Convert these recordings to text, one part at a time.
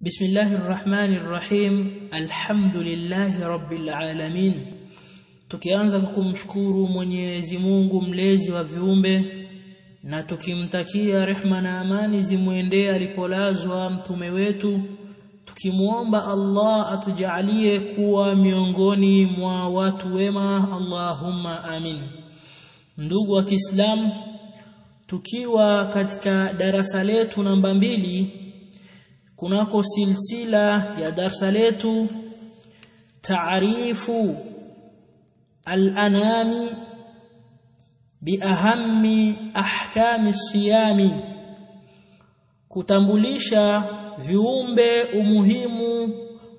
بسم الله الرحمن الرحيم الحمد لله رب العالمين tukianza kwa kumshukuru Mwenyezi Mungu mlezi wa viumbe na tukimtakia rehma na amani zimwendee alipolazwa mtume wetu tukimuomba Allah atujalie kuwa miongoni mwa watu wema Allahumma amin ndugu wa Kiislamu tukiwa katika darasa letu namba mbili kunako silsila ya darsa letu taarifu al-anami biahammi ahkami siyami kutambulisha viumbe umuhimu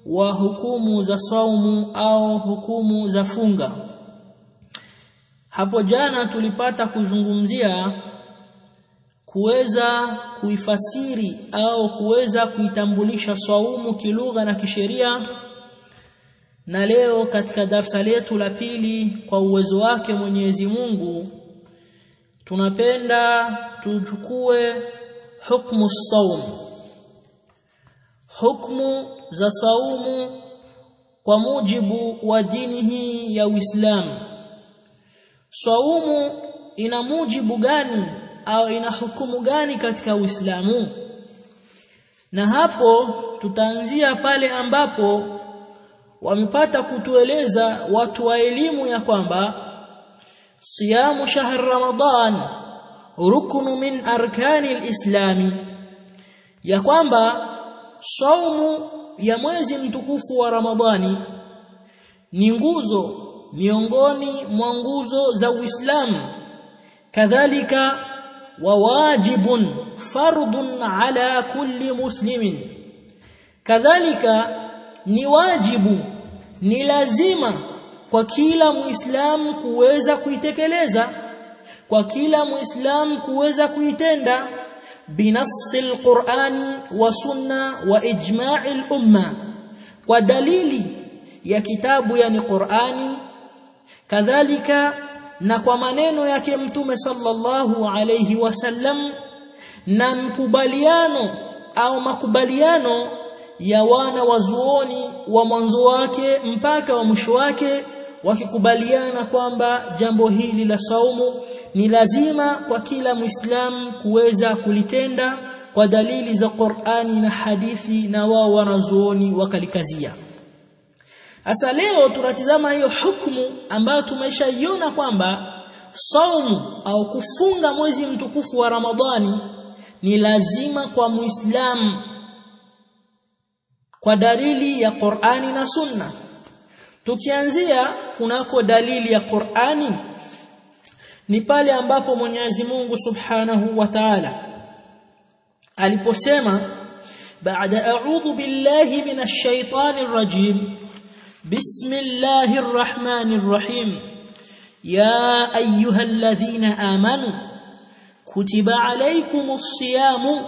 wa hukumu za saumu au hukumu za funga. Hapo jana tulipata kuzungumzia kuweza kuifasiri au kuweza kuitambulisha swaumu kilugha na kisheria. Na leo katika darsa letu la pili kwa uwezo wake Mwenyezi Mungu tunapenda tuchukue hukmu saum. Hukmu za saumu kwa mujibu wa dini hii ya Uislamu. Saumu ina mujibu gani au ina hukumu gani katika Uislamu? Na hapo tutaanzia pale ambapo wamepata kutueleza watu wa elimu ya kwamba siamu shahr ramadan rukunu min arkani alislami ya kwamba saumu ya mwezi mtukufu wa ramadhani ni nguzo miongoni mwa nguzo za Uislamu. Kadhalika وواجب فرض على كل مسلم كذلك ni wajibu ni lazima kwa kila muislamu kuweza kuitekeleza kwa kila muislamu kuweza kuitenda binassi alqur'ani wa sunna wa ijma'i al-umma kwa dalili ya kitabu yani Qur'ani kadhalika na kwa maneno yake mtume sallallahu alayhi wasallam na mkubaliano au makubaliano ya wana wazuoni wa mwanzo wake mpaka wa mwisho wake wakikubaliana kwamba jambo hili la saumu ni lazima kwa kila muislamu kuweza kulitenda kwa dalili za Qur'ani na hadithi na wao wanazuoni wakalikazia Asa leo tunatizama hiyo hukumu ambayo tumeshaiona kwamba saumu au kufunga mwezi mtukufu wa Ramadhani ni lazima kwa Muislamu kwa dalili ya Qur'ani na Sunna. Tukianzia kunako dalili ya Qur'ani ni pale ambapo Mwenyezi Mungu Subhanahu wa Ta'ala aliposema baada a'udhu billahi minash shaitani rajim بسم الله الرحمن الرحيم. يا أيها الذين آمنوا كتب عليكم الصيام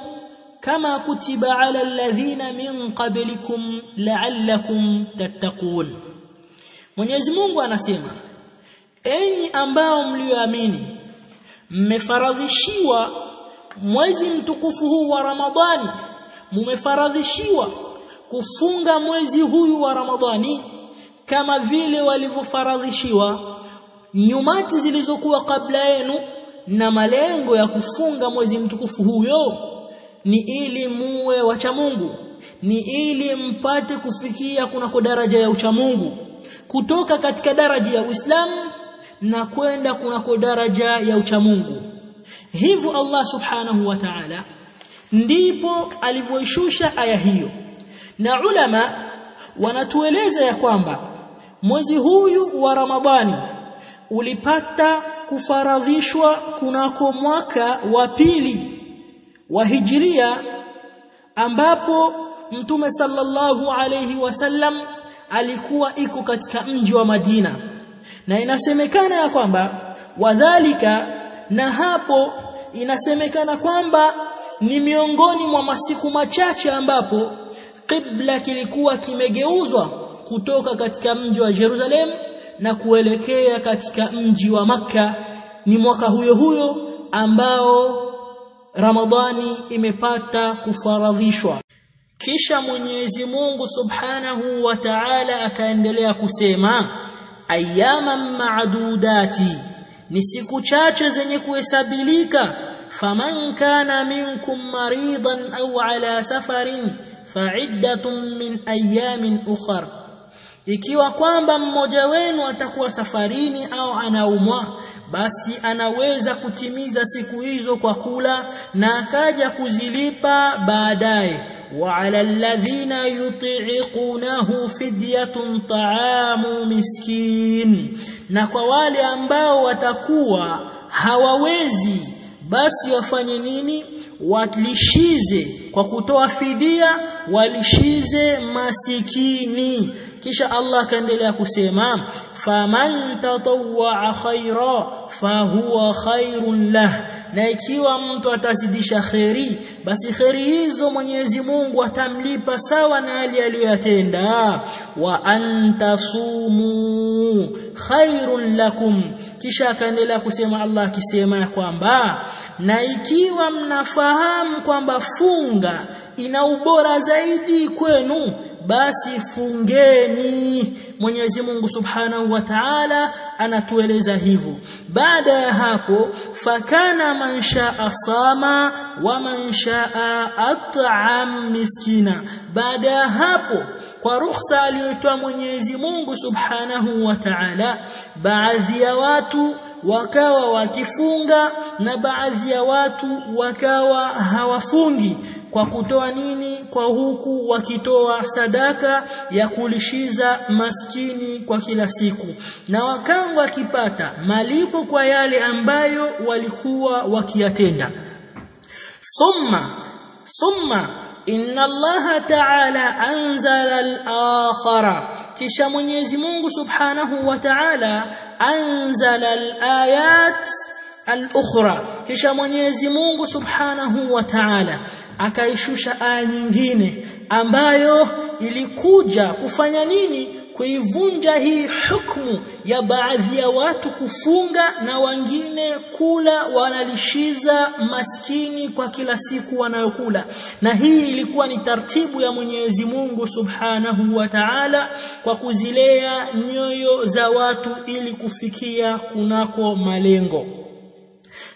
كما كتب على الذين من قبلكم لعلكم تتقون. من يزمون وأنا سيما أني أنباهم ليؤمني مفرض الشيوى موزم تقفه ورمضان مفرض الشيوى kufunga mwezi huyu wa kama vile walivyofaradhishiwa nyumati zilizokuwa kabla yenu na malengo ya kufunga mwezi mtukufu huyo ni ili muwe wacha Mungu ni ili mpate kufikia kunako daraja ya uchamungu kutoka katika daraja ya Uislamu na kwenda kunako daraja ya uchamungu hivyo Allah subhanahu wa ta'ala ndipo alivyoishusha aya hiyo. Na ulama wanatueleza ya kwamba mwezi huyu wa Ramadhani ulipata kufaradhishwa kunako mwaka wa pili wa Hijiria ambapo Mtume sallallahu alayhi wasallam alikuwa iko katika mji wa Madina. Na inasemekana ya kwamba wadhalika na hapo inasemekana kwamba ni miongoni mwa masiku machache ambapo qibla kilikuwa kimegeuzwa kutoka katika mji wa Jerusalem na kuelekea katika mji wa Makka ni mwaka huyo huyo ambao Ramadhani imepata kufaradhishwa. Kisha Mwenyezi Mungu Subhanahu wa Ta'ala akaendelea kusema ayyaman ma'dudati ni siku chache zenye kuhesabilika. Faman kana minkum maridan au ala safarin fa'iddatun min ayamin ukhra ikiwa kwamba mmoja wenu atakuwa safarini au anaumwa basi anaweza kutimiza siku hizo kwa kula na akaja kuzilipa baadaye. Wa ala alladhina yuti'iqunahu fidyatun ta'amu miskin. Na kwa wale ambao watakuwa hawawezi basi wafanye nini? Walishize kwa kutoa fidia walishize masikini kisha Allah akaendelea kusema faman tatawwa khaira fahuwa khairun lah. Na ikiwa mtu atazidisha kheri basi kheri hizo Mwenyezi Mungu atamlipa sawa na yale aliyoyatenda. Wa antasumu khairun lakum. Kisha akaendelea kusema Allah akisema kwamba na ikiwa mnafahamu kwamba funga ina ubora zaidi kwenu basi fungeni. Mwenyezi Mungu Subhanahu wa Ta'ala anatueleza hivyo. Baada ya hapo fakana man shaa sama wa man shaa at'am miskina. Baada ya hapo kwa ruhusa aliyotoa Mwenyezi Mungu Subhanahu wa Ta'ala baadhi ya watu wakawa wakifunga na baadhi ya watu wakawa hawafungi kwa kutoa nini? Kwa huku wakitoa sadaka ya kulishiza maskini kwa kila siku. Na wakawa wakipata malipo kwa yale ambayo walikuwa wakiyatenda. Summa summa inna allaha ta'ala anzala al-akhara. Kisha Mwenyezi Mungu Subhanahu wa Ta'ala anzala al-ayat al-ukhra. Kisha Mwenyezi Mungu Subhanahu wa Ta'ala akaishusha aya nyingine ambayo ilikuja kufanya nini? Kuivunja hii hukumu ya baadhi ya watu kufunga na wengine kula wanalishiza maskini kwa kila siku wanayokula. Na hii ilikuwa ni taratibu ya Mwenyezi Mungu Subhanahu wa Ta'ala kwa kuzilea nyoyo za watu ili kufikia kunako malengo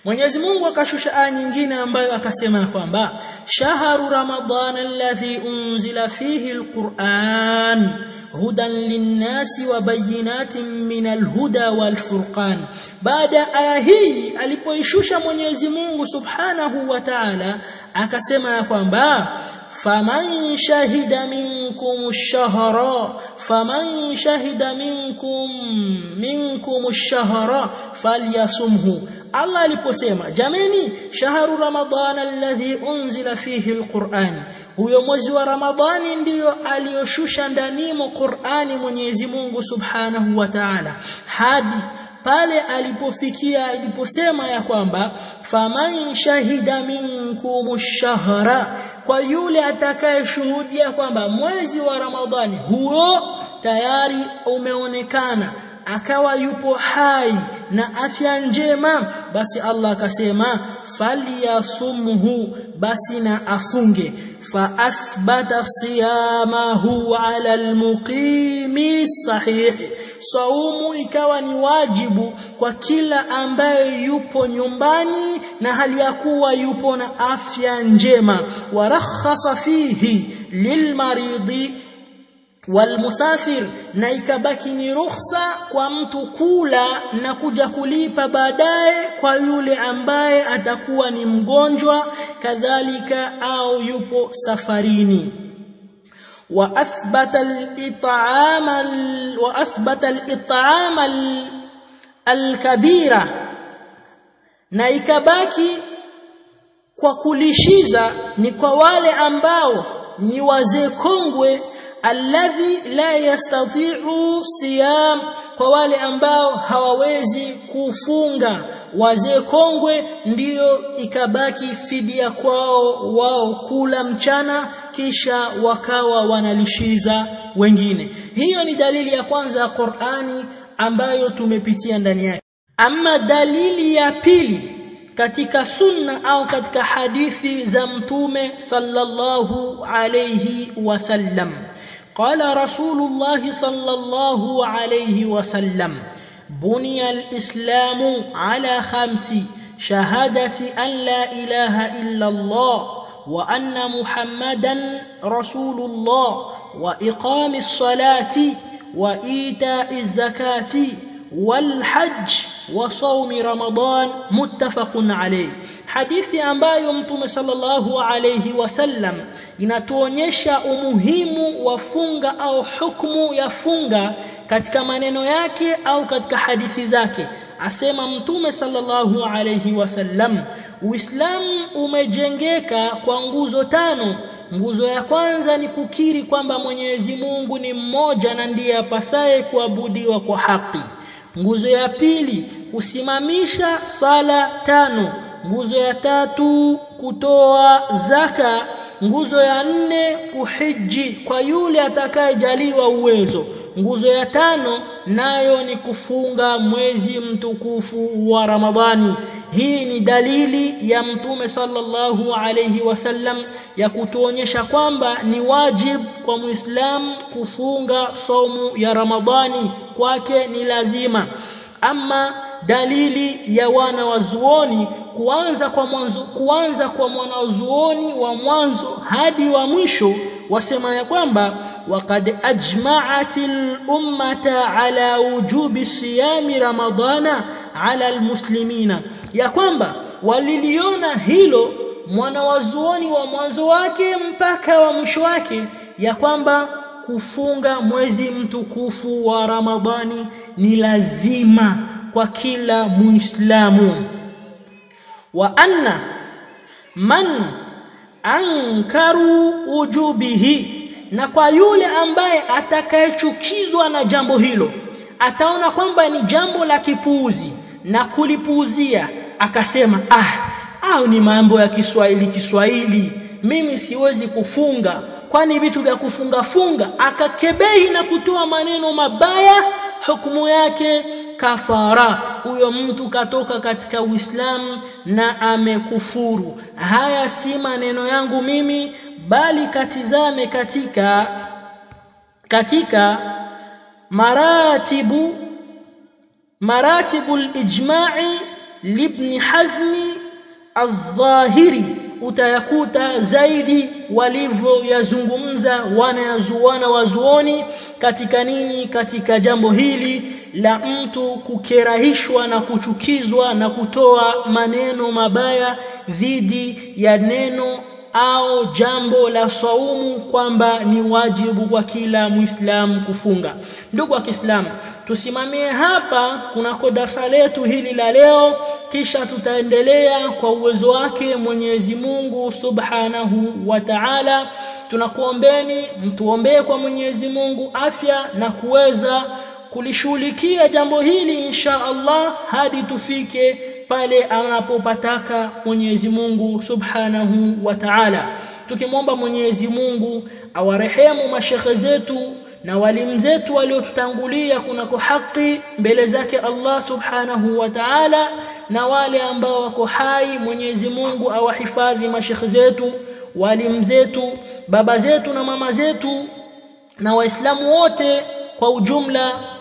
Mwenyezi Mungu akashusha aya nyingine ambayo akasema kwamba shahru ramadhan alladhi unzila fihi alquran hudan linnasi wa bayinatin min alhuda walfurqan baada aya hii alipoishusha Mwenyezi Mungu Subhanahu wa Ta'ala akasema kwamba faman shahida minkum ash-shahra faman shahida minkum minkum ash-shahra falyasumhu Allah aliposema jameni shahru ramadhana alladhi unzila fihi alquran. Huyo mwezi wa ramadhani ndio aliyoshusha ndanimo qurani Mwenyezi Mungu Subhanahu wa Ta'ala. Hadi pale alipofikia aliposema ya kwamba faman shahida minkum ash-shahra kwa yule atakayeshuhudia kwamba mwezi wa ramadhani huo tayari umeonekana akawa yupo hai na afya njema basi Allah akasema falyasumhu basi na afunge. Athbata siyamahu ala almuqimi sahih saumu ikawa ni wajibu kwa kila ambaye yupo nyumbani na hali ya kuwa yupo na afya njema. Warakhasa fihi lilmaridi walmusafir na ikabaki ni ruhusa kwa mtu kula na kuja kulipa baadaye kwa yule ambaye atakuwa ni mgonjwa kadhalika au yupo safarini. Wa athbata al-it'am wa athbata al-it'am al-kabira na ikabaki kwa kulishiza ni kwa wale ambao ni wazee kongwe alladhi la yastati'u siyam kwa wale ambao hawawezi kufunga. Wazee kongwe ndiyo ikabaki fidia kwao wao kula mchana kisha wakawa wanalishiza wengine. Hiyo ni dalili ya kwanza ya Qur'ani ambayo tumepitia ndani yake. Ama dalili ya pili katika sunna au katika hadithi za mtume sallallahu alayhi wasallam qala rasulullah sallallahu alayhi wasallam بني الإسلام على خمس شهادة أن لا إله إلا الله وأن محمدا رسول الله وإقام الصلاة وإيتاء الزكاة والحج wa saumi Ramadan muttafaqun alayh. Hadithi ambayo Mtume sallallahu alayhi wasallam inatuonyesha umuhimu wa funga au hukmu ya funga katika maneno yake au katika hadithi zake. Asema mtume sallallahu alayhi wasallam uislamu umejengeka kwa nguzo tano. Nguzo ya kwanza ni kukiri kwamba Mwenyezi Mungu ni mmoja na ndiye apasaye kuabudiwa kwa haki. Nguzo ya pili kusimamisha sala tano. Nguzo ya tatu kutoa zaka. Nguzo ya nne kuhiji kwa yule atakayejaliwa uwezo. Nguzo ya tano nayo ni kufunga mwezi mtukufu wa Ramadhani. Hii ni dalili ya mtume sallallahu alayhi wasallam ya kutuonyesha kwamba ni wajib kwa muislamu kufunga somu ya Ramadhani. Kwake ni lazima. Ama dalili ya wana wazuoni kuanza kwa mwanzo kuanza kwa mwanazuoni wa mwanzo hadi wa mwisho wasema ya kwamba waqad ajma'atil ummata ala wujubi siyami ramadana ala almuslimina. Ya kwamba waliliona hilo mwanawazuoni wa mwanzo wake mpaka wa mwisho wake ya kwamba kufunga mwezi mtukufu wa Ramadhani ni lazima kwa kila muislamu. Wa anna man ankaru ujubihi na kwa yule ambaye atakayechukizwa na jambo hilo ataona kwamba ni jambo la kipuuzi na kulipuuzia akasema ah au ni mambo ya Kiswahili Kiswahili. Mimi siwezi kufunga. Kwani vitu vya kufunga funga akakebehi na kutoa maneno mabaya hukumu yake kafara huyo mtu katoka katika Uislamu na amekufuru. Haya si maneno yangu mimi bali katizame katika katika maratibu maratibu al-ijma'i libni hazmi aldhahiri utayakuta zaidi walivyoyazungumza wanayazuana wazuoni katika nini katika jambo hili la mtu kukerahishwa na kuchukizwa na kutoa maneno mabaya dhidi ya neno au jambo la saumu kwamba ni wajibu kwa kila muislamu kufunga. Ndugu wa Kiislamu tusimamie hapa kunako darsa letu hili la leo kisha tutaendelea kwa uwezo wake Mwenyezi Mungu Subhanahu wa Ta'ala. Tunakuombeni mtuombee kwa Mwenyezi Mungu afya na kuweza kulishughulikia jambo hili insha Allah hadi tufike pale anapopataka Mwenyezi Mungu Subhanahu wa Ta'ala. Tukimwomba Mwenyezi Mungu awarehemu mashekhe zetu na walimu zetu waliotutangulia kunako haki mbele zake Allah Subhanahu wa Ta'ala na wale ambao wako hai Mwenyezi Mungu awahifadhi mashekhe zetu walimu zetu baba zetu na mama zetu na waislamu wote kwa ujumla